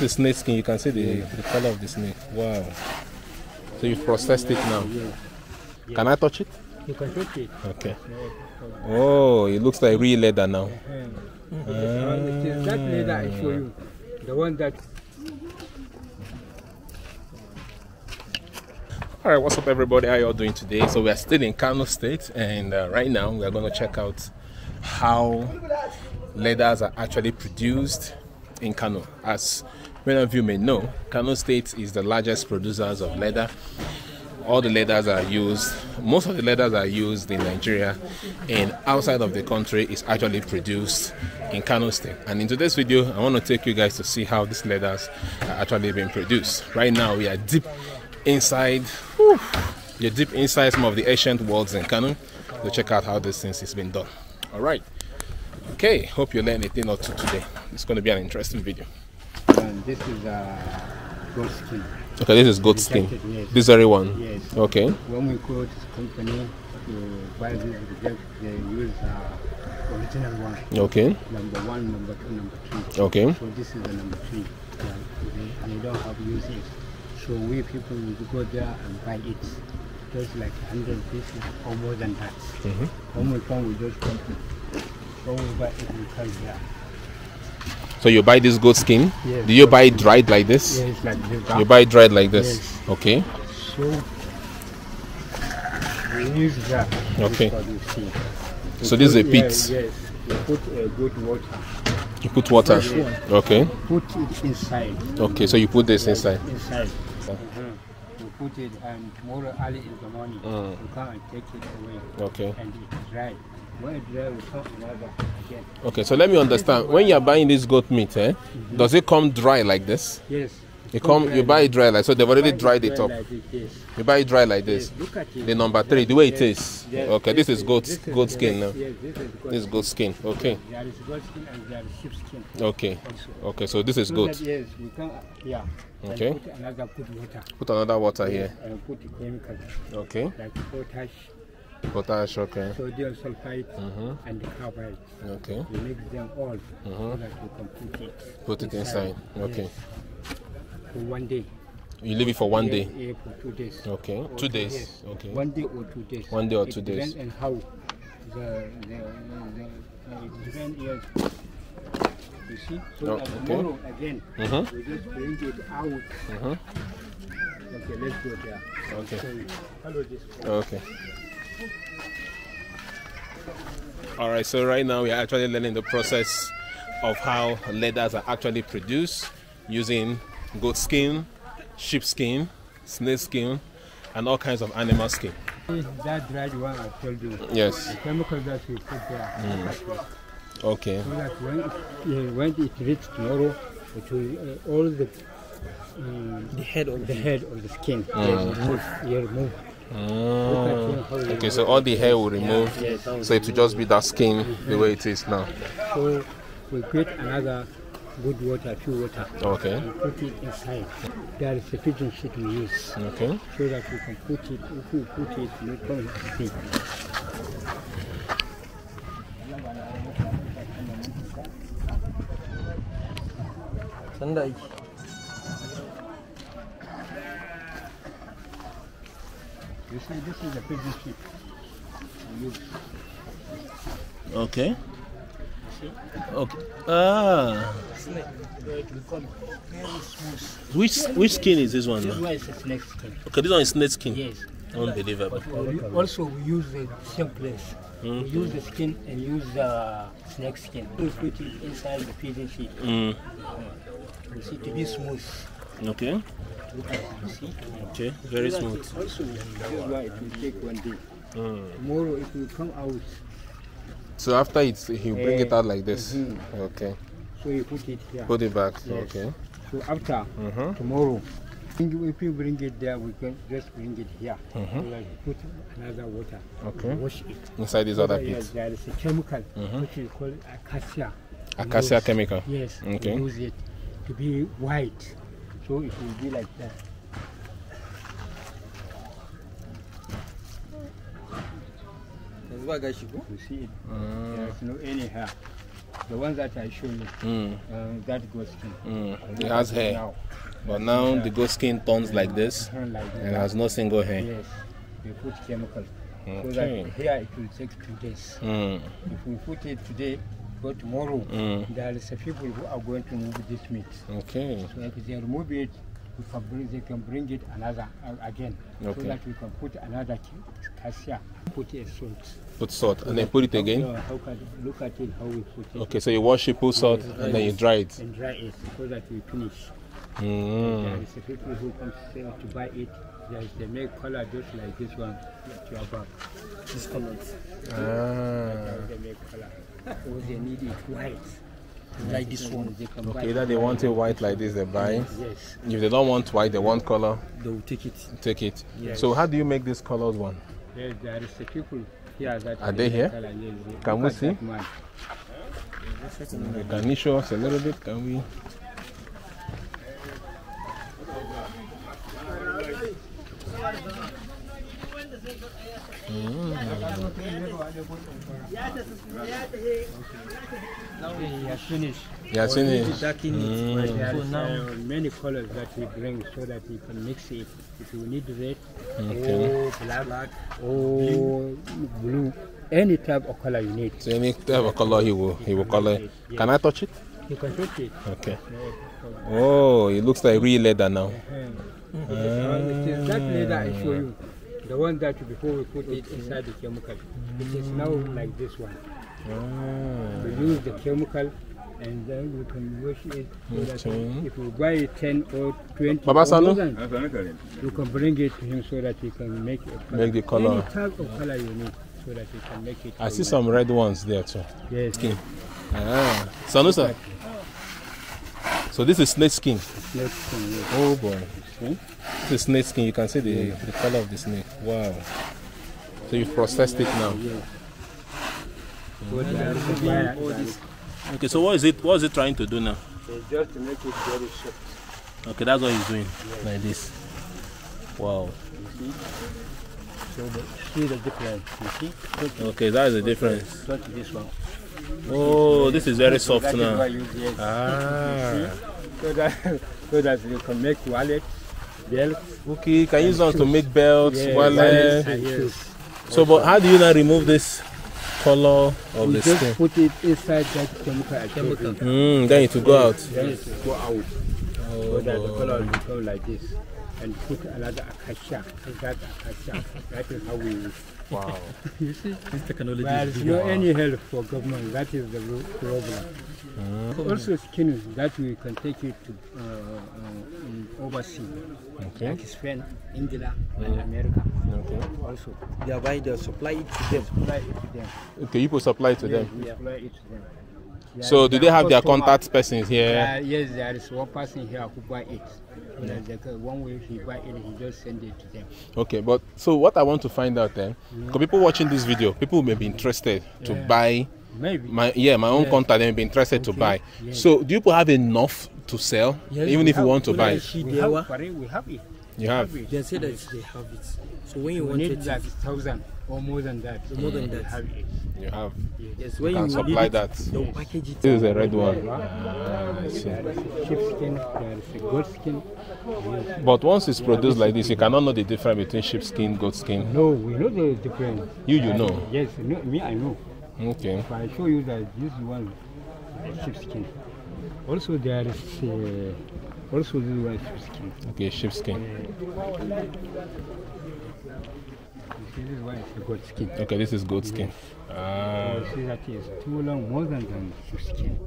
is snake skin. You can see the, the color of the snake. Wow. So you've processed it now. Yes. Can I touch it? You can touch it. Okay. Oh, it looks like real leather now. Uh, is that leather I show you. The one that All right, what's up, everybody? How y'all doing today? So we are still in Kano State, and uh, right now we are going to check out how leathers are actually produced in Kano. As many of you may know, Kano State is the largest producers of leather. All the leathers are used, most of the leathers are used in Nigeria, and outside of the country is actually produced in Kano State. And in today's video, I want to take you guys to see how these leathers are actually being produced. Right now, we are deep inside whew, you're deep inside some of the ancient walls in Kano to check out how this things is being done. All right. Okay. Hope you learned a thing or two today. It's going to be an interesting video. and this is a goat skin. Okay, this is goat skin. Yes. This very one. Yes. Okay. When we go to the company to buy this they use uh, original one. Okay. Number one, number two, number three. Okay. So this is the number three. Yeah, they, and they don't have use it. So we people will go there and buy it. Just like 100 pieces or more than that. Mhm. When we come, we just come. Buy it, we come here. So you buy this goat skin. Yes. Do you buy it dried like this? Yes, like this. You buy it dried like this. Yes. Okay. So we use that. Okay. This is what you see. We So this is a pit. Yes, yes. We put uh, good water. You put water. One. Okay. Put it inside. Okay. So you put this inside. Inside. Mhm. We put it and tomorrow early in the morning Mm. we come and take it away Okay. and it's dry. When it dry, we come another again. Okay. So let me understand. When you are buying this goat meat, eh, does it come dry like this? Yes. You come, you buy it dry like so. They've already dried it up. Like it, yes. You buy it dry like this. Yes. Look at it. The number three, the way it Yes. Okay, this is goat This is goat skin now. Yes, this is goat This is goat skin. Okay. There is goat skin and there is sheep skin Okay. also. Okay, so this is So goat. that, yes, we come, yeah. Okay. Put another water. Put another water here. And put chemical Okay. like potash, Potash, okay. sodium sulfide, Mhm. and the carbide. Okay. We mix them all so Mhm. that we can put it. Put it inside. Okay. Yes. For one day. You leave it for one day. Yeah, for two days. Okay. Or Two days. yes. Okay. One day or two days. One day or It two days. Depends on how the the, the, the it depends yes. You see? So Oh, okay. tomorrow again Mhm. we just bring it out. Okay, let's go there. Okay. So follow this. Okay. All right. So right now we are actually learning the process of how leathers are actually produced using goat skin, sheep skin, snake skin, and all kinds of animal skin. That dried one I told you. Yes. The chemical that we put there. Mm. Okay. So that when it, yeah, when it reaches tomorrow, it will uh, all the um, the head of the head of the skin Mm. they remove. Yeah, remove. Mm. Okay, so all the hair will remove, Yes. so it will just be that skin the way it is now. So we get another good water, pure water. Okay. And put it inside. There is a pigeon sheet we use Okay. so that we can put it. If we put it, we can see. sanda You see, this is a pigeon sheet. Okay. Okay. Ah. Snake. So it becomes very smooth. Which which skin is this one This one is a snake skin. Okay, this one is snake skin. Yes. Unbelievable. But we also we use the same place. We use the skin and use the snake skin. We put it inside the pigeon sheet. Mm. You see to be smooth. Okay. Look at it, you see. Okay. Very smooth. Also, this is why it will take one day. Mm. Tomorrow it will come out. So after it, he will bring it Eh, out like this. mhm. Okay. So you put it here. Put it back. Yes. Okay. So after Mhm. tomorrow, if you bring it there, we can just bring it here. Mhm. So that you put another water. Okay. Wash it. Inside this other that, yes, pit. there is a chemical Mhm. which is called acacia. Acacia chemical. Yes. Okay. We use it to be white, so it will be like that. yanzu ba gashi ko You see it. Mm. There is no any hair. The one that I show you, Mm, uh, that goat skin. mm. It has hair, Now, but now the goat skin turns like this like and has no single hair. Yes, they put chemical. So that here it will take two days. Mm, If we put it today, go tomorrow, mm. there is a people who are going to move this meat. Okay. So if they remove it, we can bring, they can bring it another uh, again, Okay. so that we can put another cassia, put a salt. Put salt and then put it again. So how can, look at it how we put it Okay, so you wash it, put salt, and then you dry it. and dry it so that we finish. There Mm. is a people who come sell to buy it. There is they make color just like this one that you are back. This comment. Ah. They make color. Or they need it white. Mm. Like this one. Okay, buy that they want it white like this, they buy. Yes. If they don't want white, they want color, They will take it. take it. Yes. So how do you make this colored one? Yes, there is a people here that Are they make here? color, yes, yes. Can Look we see? that man. Okay, Can you show us a little bit? Can we? He has finished. Yeah, seen it. Darken. Mm. So now uh, many colors that we bring so that we can mix it. If you need red, Okay. or black, or blue, any type of color you need. So any type of color he will he will color. Can I touch it? You can touch it. Okay. Oh, it looks like real leather now. Uh, it is that leather I show you. The one that before we put it inside the chemical. It is now like this one. Ah. We use the chemical and then we can wash it so that Okay. if we buy 10 or 20 Baba or Sanu? thousand, you can bring it to him so that he can make a color. Make the color. Any type of color you need so that he can make it. I see some red ones there too. Yes, Skin. Ah. Sanusa. So this is snake skin. snake skin, yes. Oh boy. See? This is snake skin. You can see the, the color of the snake. Wow. So you've processed it now. Yes. So there is a buyer that is- Okay, so what is it? What is it trying to do now? it's just to make it very soft. Okay, that's what he's doing. Like this. Wow. So the, see the difference. You see? Okay, that is the difference. touch this one. Oh, this is very So soft why now. you yes. Ah. So that so that you can make wallet, belt, Okay, can you use them to make belts, yes, wallet. and shoes. So, but how do you now remove this color of You the just skin? put it inside that chemical. You. Mm, then it will go out. Then it will go out. Oh. So that the color will become like this. And put another acacia. That acacia. That is how we use. Wow. You see? this technology There is is big. no any help for government. That is the ro- problem. Also skin that we can take it to uh, uh, overseas, Okay. like Spain, India, and America. Okay. Also, They are buying, they supply it to them. supply it to them. Okay, you will supply to them. We supply it to them. So, do they have their contact persons here? Uh, yes, there is one person here who buy it. Like the guy, one way he buy it, he just send it to them. Okay, but so what I want to find out then, because people watching this video, people may be interested to Yeah. buy Maybe. my yeah my own Yes. contact. They may be interested to Okay. buy. Yes. So, do you people have enough to sell, Yes, even we if you have- want to buy? it? we have, we have it. You have. it. They say that they have it. So when you We want need it, like thousand or more than that. More than that. have it. You have. yes, when can you supply it, that. They'll package it. This is a red one. Ah, I see. There is a sheepskin, there is a goat skin. Yes. But once it's produced like this, you cannot know the difference between sheepskin, goat skin. No, we know the difference. You, you Uh, know. Yes, no, me, I know. Okay. If I show you that this one is sheepskin. Also, there is uh, also this one is sheepskin. Okay, sheepskin. You see, this one is a goat skin. Okay, this is goat skin. Ah. You see that is too long, more than than sheepskin.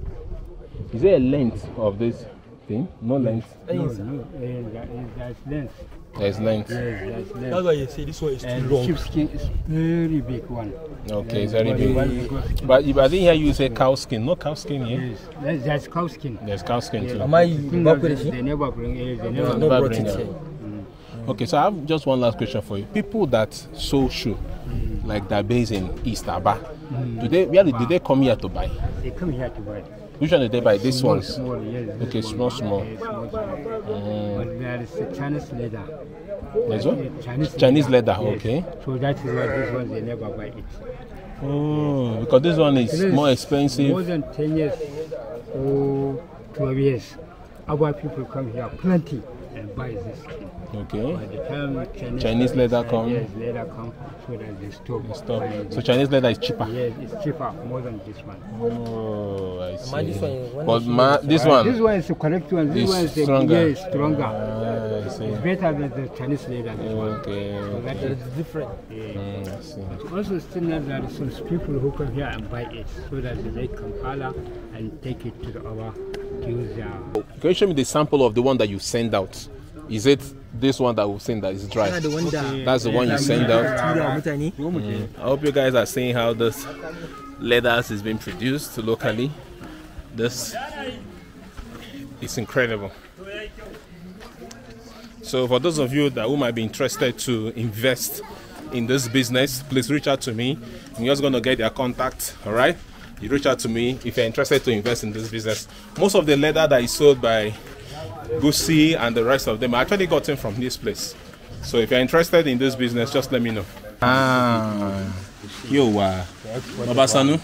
Is there a length of this thing? No length. No, no, there is length. There's length. Yes, there's That's why you say this one is too And long. sheepskin is very big one. Okay, it's very big. one is goat. But if I didn't hear you say cow skin, no cow skin here. Yes, there's, there's cow skin. There's cow skin too. Am I Thing back that with they, they never bring it. They never no Never bring it it. here. Okay, so I have just one last question for you. People that sew shoe, like they're based in East Aba, do they really do they come here to buy? They come here to buy. Which one do they buy? These Small, ones. small, yes. this Okay, one. small, small. Yes, small, small. Mm. But there is a Chinese leather. There's what? Chinese, Chinese leather, Yes. okay. So that is why this one they never buy it. Oh, because this one is This more expensive. More than 10 years or 12 years. Our people come here plenty and buy this. Okay. By the time Chinese, Chinese leather come. Yes, leather come, so that they stop. Stop. buying So this. Chinese leather is cheaper. Yes, it's cheaper more than this one. Oh, I see. This one, But ma, this this one. This one is the correct one. This one is the stronger. Yeah, it's stronger. Ah, I see. It's better than the Chinese leather. This one. Okay. So that There is is different. Mm, I see. But also still there are some people who come here and buy it so that they make Kampala and take it to the other to use their Can you show me the sample of the one that you send out? Is it this one that we've seen that is dry? Yana da wanda That's the one you send out. tura wa mutane. I hope you guys are seeing how this leathers is being produced locally. This is incredible. So for those of you that who might be interested to invest in this business, please reach out to me. I'm just gonna get their contact. All right, you reach out to me if you're interested to invest in this business. Most of the leather that is sold by Gucci and the rest of them I actually gotten from this place. So if you're interested in this business, just let me know. Ah, yo, uh, Babasanu.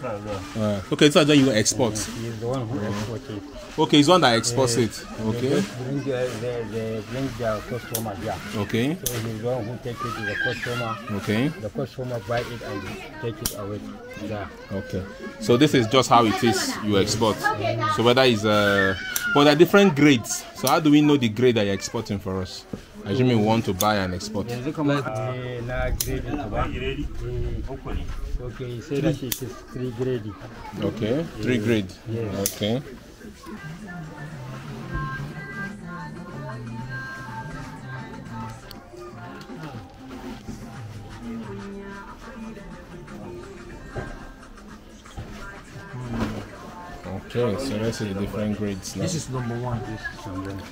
Uh, okay, this is what you export. He is the one who exports it. Okay, it's one that exports it. Okay, bring their, they, they bring their customer here. okay, So he's the one who take it to the customer. okay, The customer buy it and take it away there. okay. So this is just how it is you export. So whether it's uh, but there are different grades. So how do we know the grade that you're exporting for us? I assume you want to buy and export. Eh, okay da shi it is three grade Okay, three grade. Yes. Okay. Okay, so let's see the different grades now. This is number one.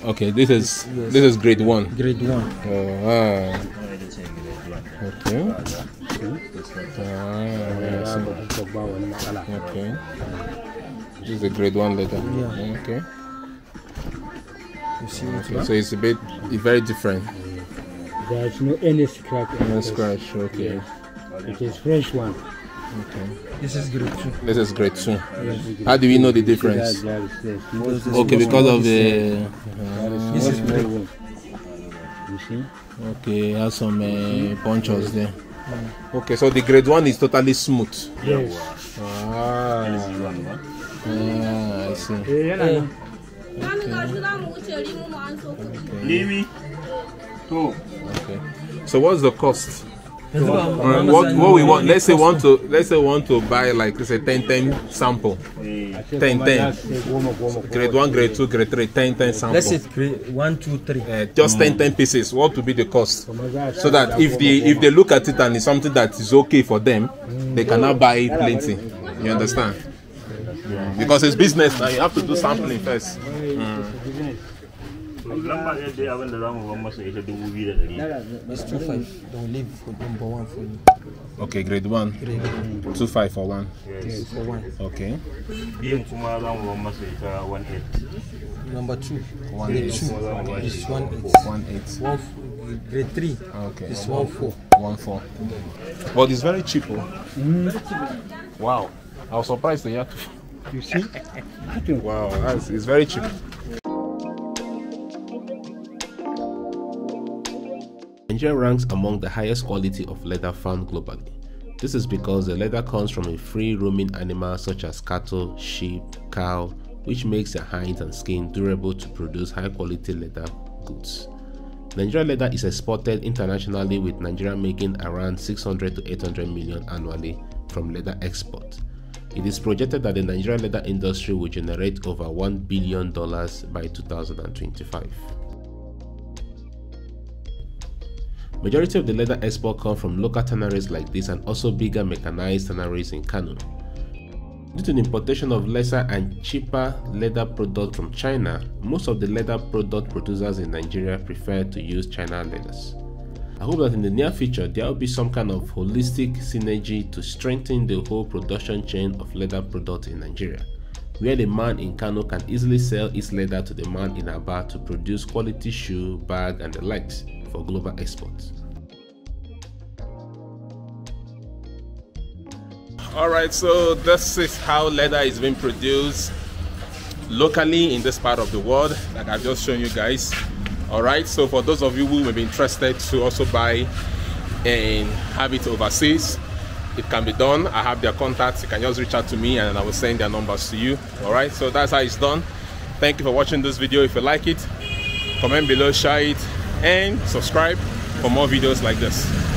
Okay, this is this is grade one. Grade one. Oh, ah. Okay. Ah, yeah, I see. ba wani Okay. This is the grade one letter. Yeah. Okay. You see? Okay. So it's a bit it's very different. there is no any scratch No scratch. Okay. it is fresh one Okay. This is grade two. This is grade two. How do we know the difference? There is the small, Because the Okay, because of the. there is This is small one. you see Okay, has some uh, punches there. Okay, so the grade one is totally smooth. yes Ah, ah I see. eh yana nan An ga shi za mu wuce rimu mu an so kuɗi. Limi. To. Okay. So what's the cost? Ba what, what we want? Let's say want to let's say want to buy like let's say 10 10 sample. Eh. a ce Ten, kuma ten. za su sai goma goma ko Grade one, grade two, grade three, 10 10 sample. Let's say one, two, three. Uh, just 10 10 pieces. What would be the cost? So that if they if they look at it and it's something that is okay for them, they cannot buy plenty. You understand? Because it's business now, you have to do sampling first. Lamba ɗaya dai abin da za mu ban masa ita dubu biyu da ɗari. It's two five. Don't leave for number one for you. Okay, grade one, Grade two five for one. two for one. Okay, Biyun kuma za mu ban masa ita one eight. Number two. One grade eight. two One eight. is one eight. one eight. One f- grade three Okay, is one four. one four. But it's very cheap. Oh. Mm. Wow, I was surprised they had. To, you see wow, that's, it's very cheap. Nigeria ranks among the highest quality of leather found globally. This is because the leather comes from a free roaming animal such as cattle, sheep, cow, which makes their hides and skin durable to produce high quality leather goods. Nigeria leather is exported internationally with Nigeria making around 600 to 800 million annually from leather export. It is projected that the Nigerian leather industry will generate over $1 billion by 2025. Majority of the leather export come from local tanneries like this and also bigger mechanized tanneries in Kano. Due to the importation of lesser and cheaper leather products from China, most of the leather product producers in Nigeria prefer to use China leathers. I hope that in the near future there will be some kind of holistic synergy to strengthen the whole production chain of leather products in Nigeria, where the man in Kano can easily sell his leather to the man in Aba to produce quality shoe, bag, and the likes for global exports. All right, so this is how leather is being produced locally in this part of the world, like I've just shown you guys. All right, so for those of you who may be interested to also buy and have it overseas, it can be done. I have their contacts. You can just reach out to me and I will send their numbers to you. All right, so that's how it's done. Thank you for watching this video. If you like it, comment below, share it, and subscribe for more videos like this.